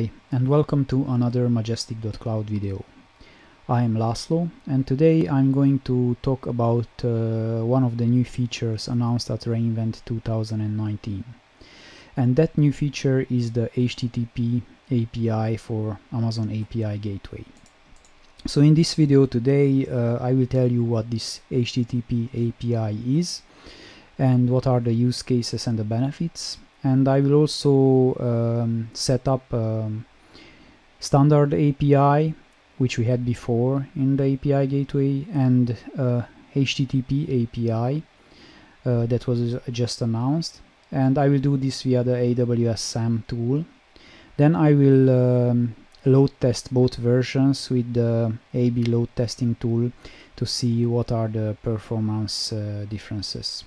Hi and welcome to another majestic.cloud video. I am Laszlo and today I'm going to talk about uh, one of the new features announced at re:Invent 2019. And that new feature is the HTTP API for Amazon API Gateway. So in this video today uh, I will tell you what this HTTP API is and what are the use cases and the benefits and I will also um, set up um, standard API which we had before in the API gateway and uh, HTTP API uh, that was just announced. And I will do this via the AWS SAM tool. Then I will um, load test both versions with the AB load testing tool to see what are the performance uh, differences.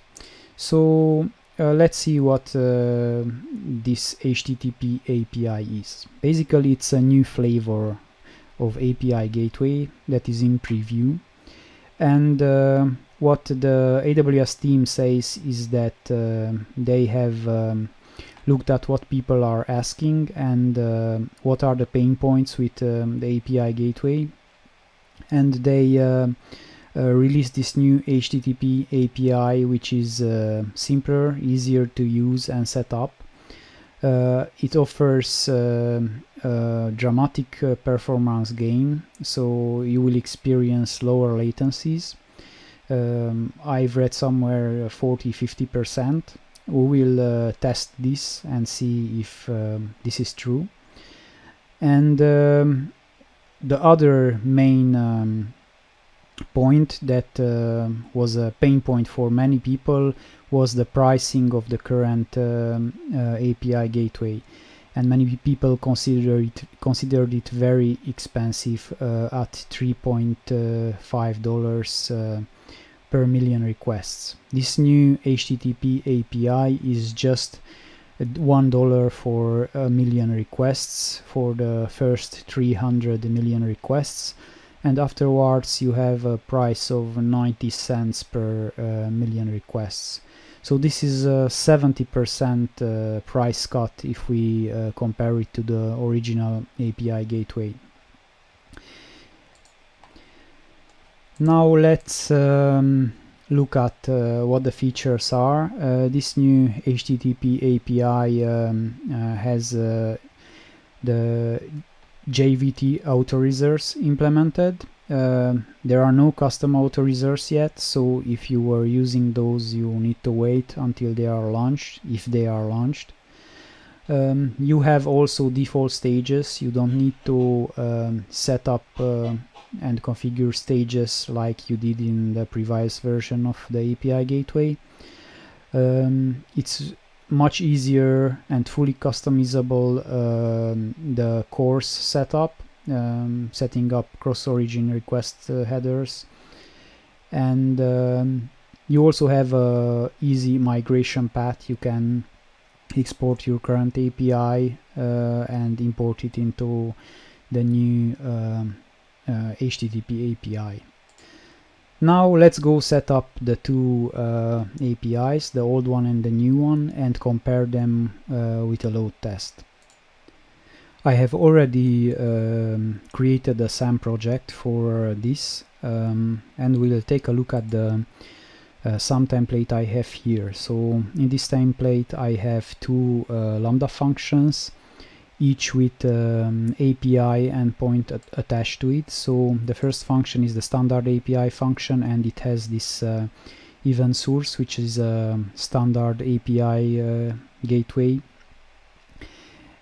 So uh, let's see what uh, this HTTP API is. Basically it's a new flavor of API gateway that is in preview and uh, what the AWS team says is that uh, they have um, looked at what people are asking and uh, what are the pain points with um, the API gateway and they uh, released this new HTTP API which is uh, simpler, easier to use and set up. Uh, it offers dramatic performance gain, so you will experience lower latencies. Um, I've read somewhere 40-50%. We will uh, test this and see if um, this is true. And um, the other main um, point that uh, was a pain point for many people was the pricing of the current um, uh, API gateway and many people consider it considered it very expensive uh, at 3.5 dollars uh, per million requests. This new HTTP API is just one dollar for a million requests for the first 300 million requests and afterwards you have a price of 90 cents per uh, million requests. So this is a 70% uh, price cut if we uh, compare it to the original API gateway. Now let's um, look at uh, what the features are. Uh, this new HTTP API um, uh, has the JWT authorizers implemented. Uh, there are no custom authorizers yet, so if you were using those, you need to wait until they are launched, if they are launched. Um, you have also default stages, you don't need to um, set up uh, and configure stages like you did in the previous version of the API gateway. Um, it's much easier and fully customizable um, the CORS setup, um, setting up cross-origin request uh, headers, and um, you also have a easy migration path. You can export your current API uh, and import it into the new um, uh, HTTP API. Now let's go set up the two uh, APIs, the old one and the new one, and compare them uh, with a load test. I have already um, created a SAM project for this um, and we'll take a look at the uh, SAM template I have here. So in this template I have two uh, Lambda functions each with um, API endpoint at attached to it. So the first function is the standard API function and it has this uh, event source which is a standard API uh, gateway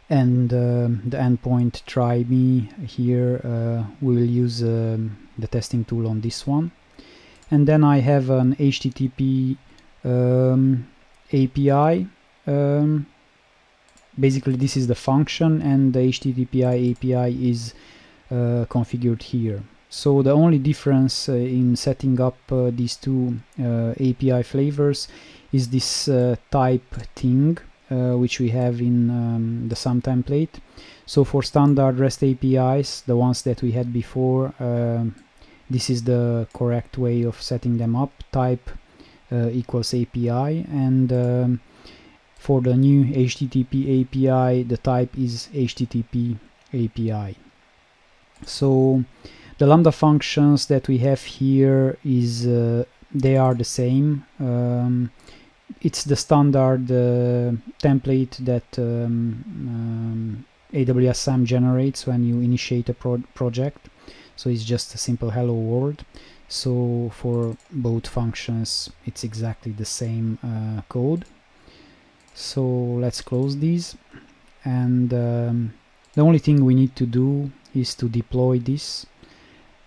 and uh, the endpoint try me here uh, we will use um, the testing tool on this one and then I have an HTTP um, API um, basically this is the function and the HTTP API is uh, configured here. So the only difference uh, in setting up uh, these two uh, API flavors is this uh, type thing uh, which we have in um, the SAM template. So for standard REST APIs, the ones that we had before, this is the correct way of setting them up. Type equals API and um, for the new HTTP API the type is HTTP API so the lambda functions that we have here is uh, they are the same. Um, it's the standard uh, template that um, um, AWS SAM generates when you initiate a pro project. So it's just a simple hello world. So for both functions it's exactly the same uh, code so let's close these. And um, the only thing we need to do is to deploy this.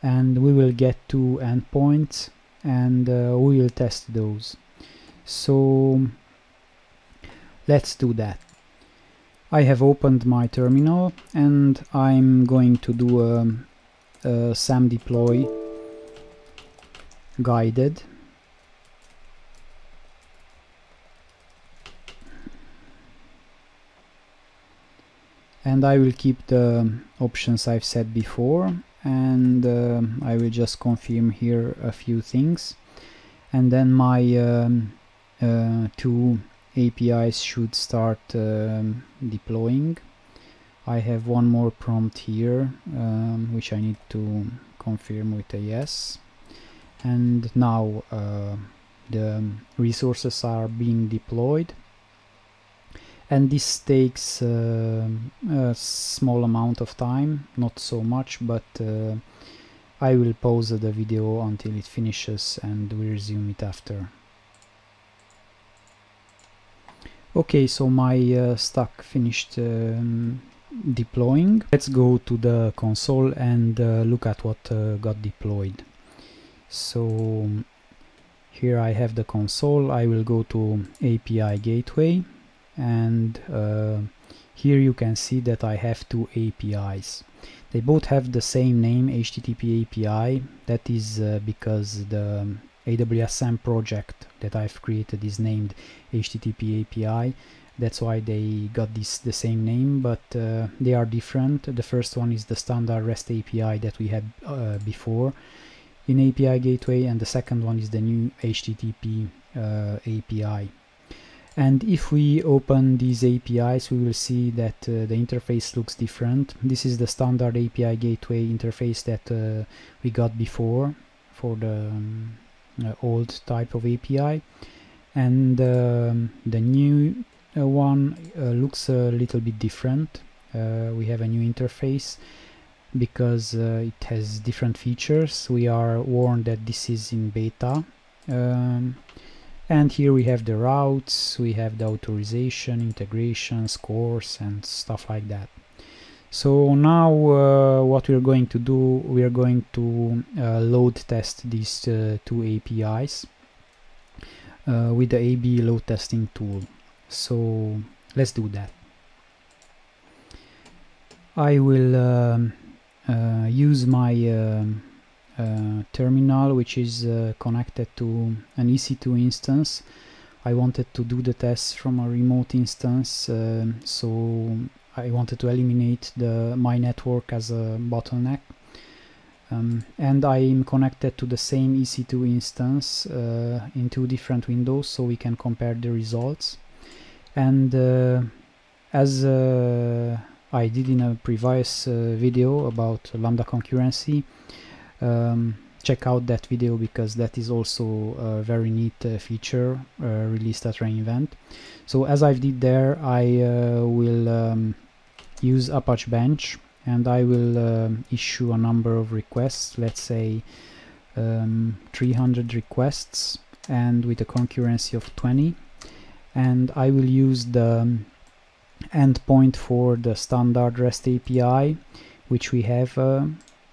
And we will get two endpoints and uh, we will test those. So let's do that. I have opened my terminal and I'm going to do a, a SAM deploy guided and I will keep the options I've said before. And uh, I will just confirm here a few things. And then my um, uh, two APIs should start um, deploying. I have one more prompt here um, which I need to confirm with a yes. And now uh, the resources are being deployed and this takes uh, a small amount of time not so much but uh, I will pause the video until it finishes and we resume it after. Okay so my uh, stack finished um, deploying. Let's go to the console and uh, look at what uh, got deployed. So here I have the console. I will go to API gateway and uh, here you can see that I have two APIs they both have the same name HTTP API that is uh, because the AWS SAM project that I've created is named HTTP API that's why they got this the same name but uh, they are different. The first one is the standard REST API that we had uh, before in API gateway and the second one is the new HTTP uh, API and if we open these APIs we will see that uh, the interface looks different. This is the standard API gateway interface that uh, we got before for the um, uh, old type of API and um, the new uh, one uh, looks a little bit different. We have a new interface because it has different features. We are warned that this is in beta. Um, and here we have the routes we have the authorization integrations CORS and stuff like that. So now uh, what we're going to do we are going to uh, load test these uh, two APIs uh, with the AB load testing tool. So let's do that. I will um, uh, use my um, terminal which is uh, connected to an EC2 instance. I wanted to do the tests from a remote instance uh, so I wanted to eliminate the my network as a bottleneck. Um, and I'm connected to the same EC2 instance uh, in two different windows so we can compare the results. And uh, as uh, I did in a previous video about lambda concurrency um, check out that video because that is also a very neat uh, feature uh, released at re:Invent. So as I've did there, I uh, will um, use Apache Bench and I will um, issue a number of requests, let's say um, 300 requests and with a concurrency of 20 and I will use the um, endpoint for the standard REST API which we have uh,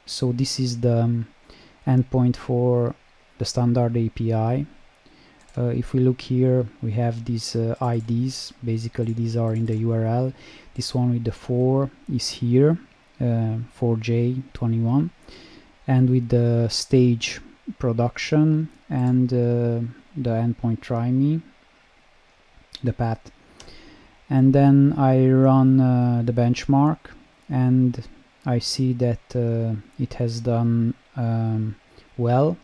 so this is the um, endpoint for the standard API uh, if we look here we have these uh, IDs basically these are in the URL this one with the 4 is here uh, 4J21 and with the stage production and uh, the endpoint try me the path. And then I run uh, the benchmark and I see that uh, it has done um, well.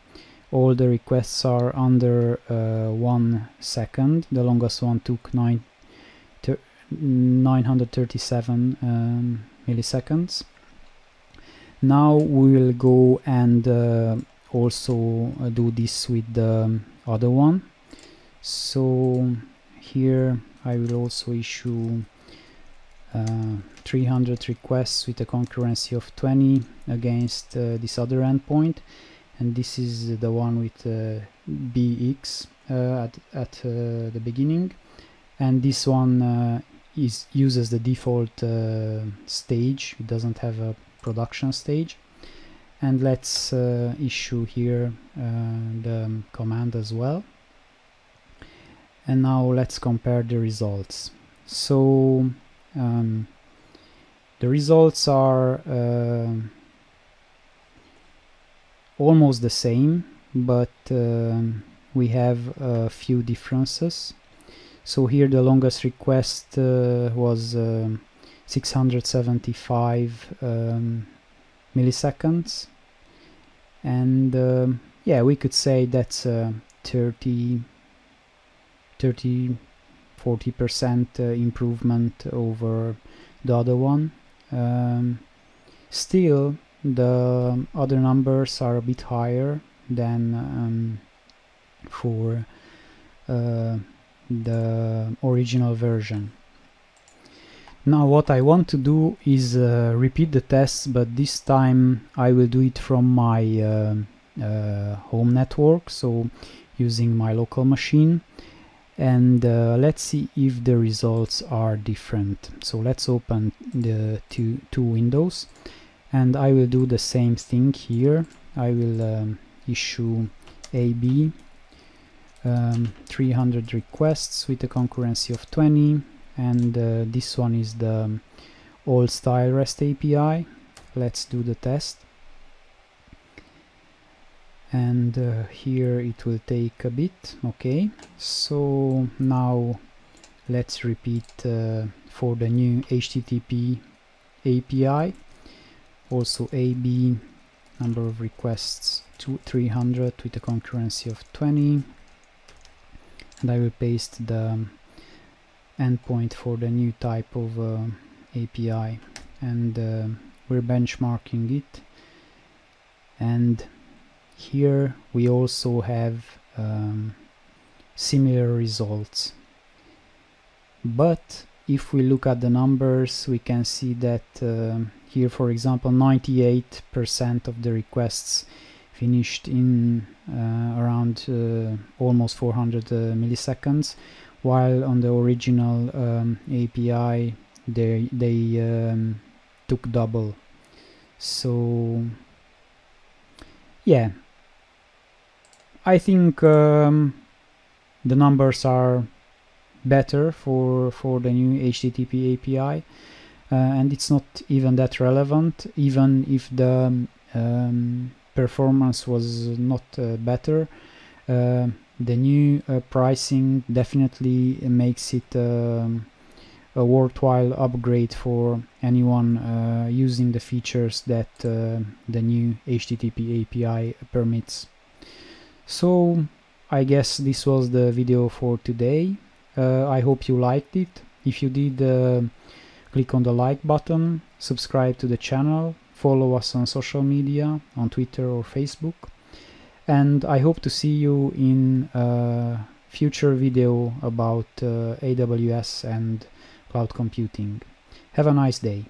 All the requests are under uh, one second. The longest one took nine 937 um, milliseconds. Now we will go and uh, also uh, do this with the other one. So here I will also issue uh, 300 requests with a concurrency of 20 against uh, this other endpoint. And this is the one with uh, bx uh, at, at the beginning. And this one is uses the default stage. It doesn't have a production stage. And let's uh, issue here uh, the command as well. And now let's compare the results. So um, the results are uh, almost the same but um, we have a few differences. So here the longest request uh, was um, 675 um, milliseconds. And um, yeah we could say that's uh, 30 30 40 percent uh, improvement over the other one um, still the other numbers are a bit higher than um, for uh, the original version now what I want to do is uh, repeat the tests, but this time I will do it from my uh, uh, home network, so using my local machine. And uh, let's see if the results are different. So let's open the two, two windows and I will do the same thing here. I will um, issue AB um, 300 requests with a concurrency of 20 and uh, this one is the um, old style REST API let's do the test and uh, here it will take a bit okay? So now let's repeat uh, for the new HTTP API also AB number of requests to 300 with a concurrency of 20 and I will paste the endpoint for the new type of uh, API and uh, we're benchmarking it. And here we also have um, similar results. But if we look at the numbers we can see that uh, here for example 98% of the requests finished in uh, around uh, almost 400 uh, milliseconds while on the original um, API they they um, took double. So yeah I think um, the numbers are better for for the new HTTP API uh, and it's not even that relevant even if the um, performance was not uh, better uh, the new uh, pricing definitely makes it um, a worthwhile upgrade for anyone uh, using the features that uh, the new HTTP API permits. So I guess this was the video for today. Uh, I hope you liked it. If you did, uh, click on the like button, subscribe to the channel, follow us on social media, on Twitter or Facebook and I hope to see you in a future video about uh, AWS and cloud computing. Have a nice day.